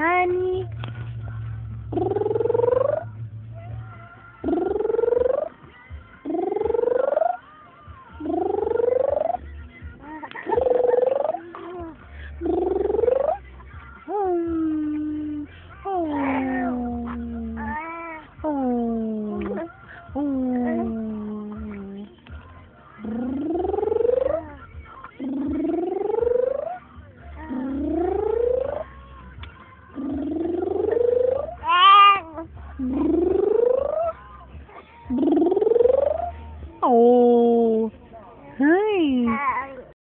कहानी 嗯。